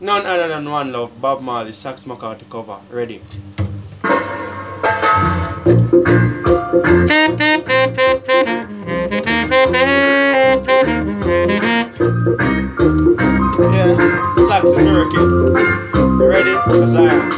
None other than One Love, Bob Marley, Sax McCarthy cover. Ready. Yeah, sax is working. Ready? Yes,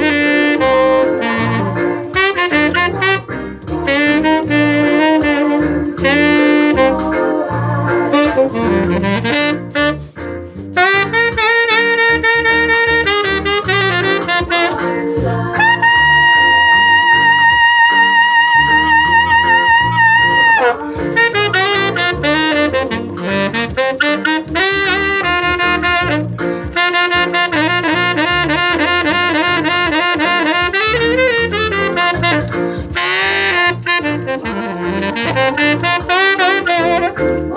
Música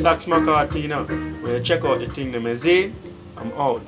Sax McCarthy, you. When you check out the thing, them, I'm out.